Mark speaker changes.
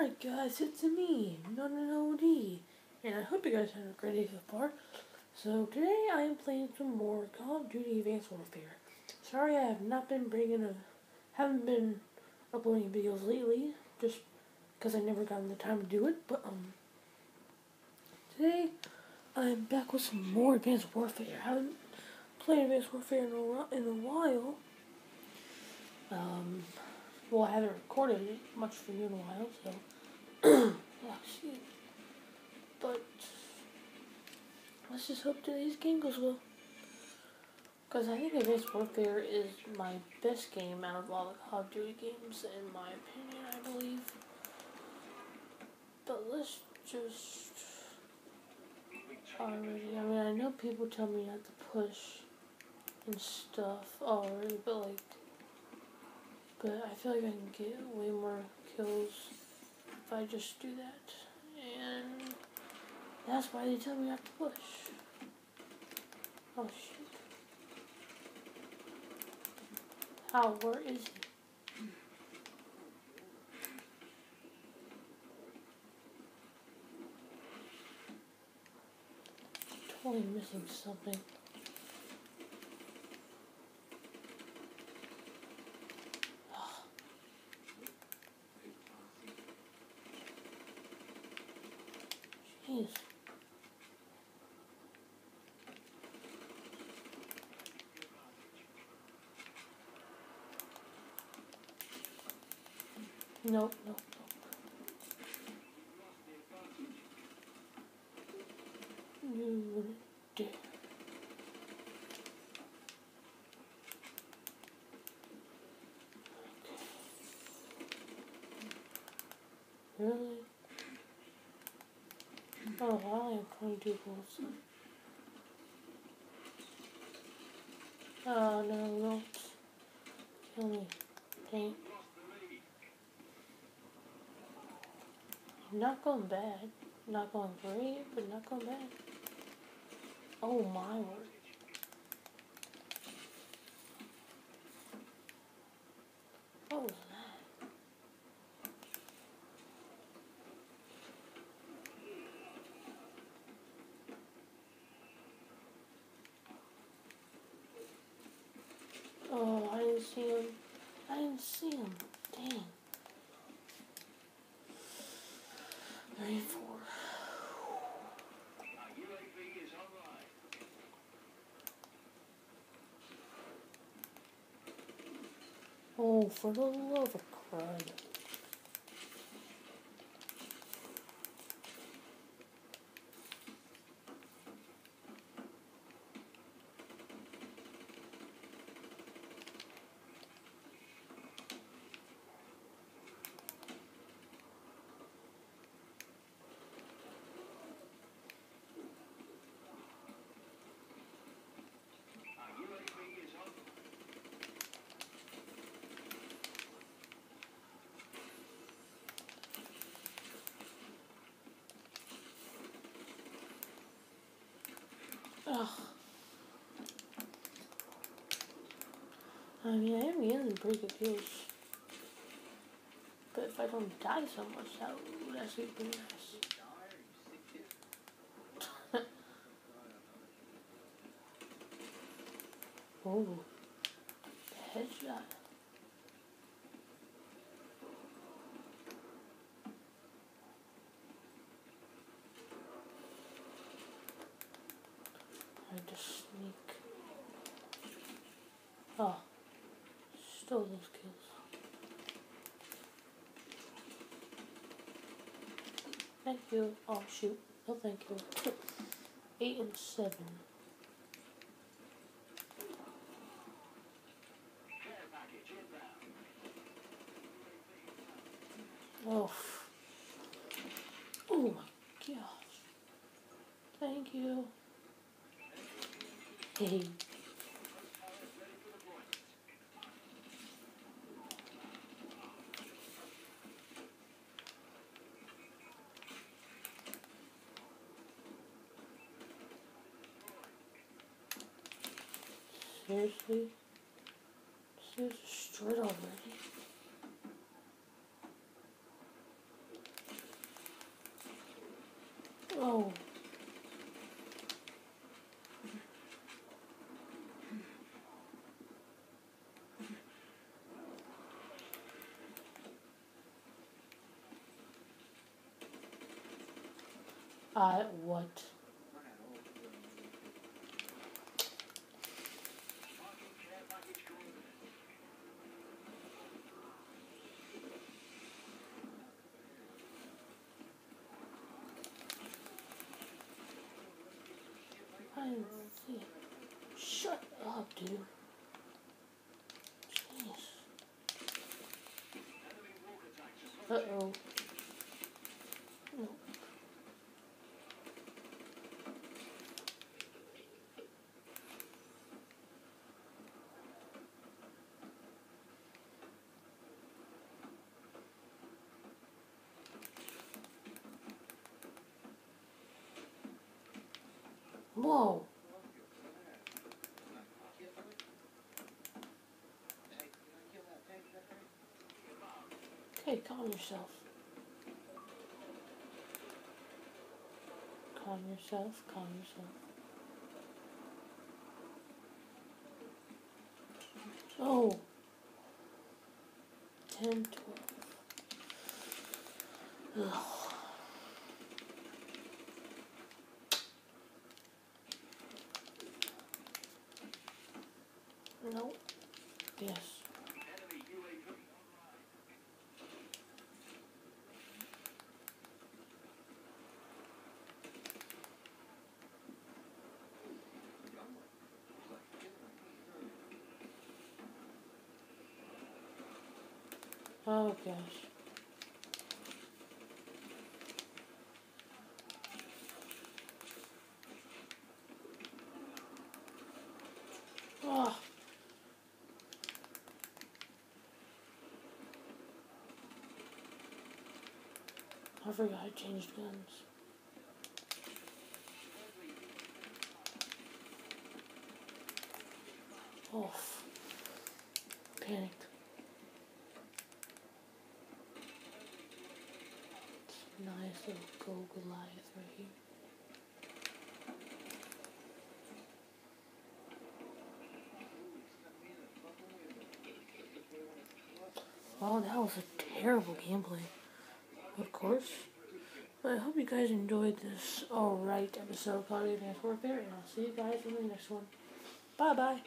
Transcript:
Speaker 1: Alright guys, it's me, NoNoNoahD, and I hope you guys had a great day so far. So today I am playing some more Call of Duty Advanced Warfare. Sorry I have not been bringing a, haven't been uploading videos lately, just because I never gotten the time to do it, but um, today I'm back with some more Advanced Warfare. I haven't played Advanced Warfare in a, in a while. Um, well, I haven't recorded much for you in a while, so. oh, me. But let's just hope today's game goes well. Because I think Advanced Warfare is my best game out of all the Call of Duty games, in my opinion, I believe. But let's just. Already, I mean, I know people tell me not to push and stuff already, but like but I feel like I can get way more kills if I just do that. And that's why they tell me not to push. Oh shit. How, where is he? Totally missing something. Jeez. Nope, nope. You. Really? Oh, I have 22 volts. Oh, no, no. Kill me. Dang. Not going bad. Not going great, but not going bad. Oh, my word. What was that? Oh, I didn't see him. I didn't see him. Oh, for the love of crud. Ugh. I mean, I am getting pretty good kills. But if I don't die so much, that would actually be nice. oh, headshot. I just sneak. Oh, stole those kills. Thank you. Oh shoot. No thank you. Eight and seven. Oh. Oh my gosh. Thank you. Hey. Seriously? This is straight already. Oh. I uh, what? Shut up, dude. Jeez. Uh-oh. Nope. Whoa. Okay, calm yourself. Calm yourself, calm yourself. Oh. 10, 12. Ugh. Nope. Yes. Oh gosh. Oh. I forgot I changed guns. Oh. Panicked. Nice little gold Goliath right here. Well, that was a terrible gameplay. Of course. But I hope you guys enjoyed this alright episode of Duty Advanced Warfare, and I'll see you guys in the next one. Bye bye.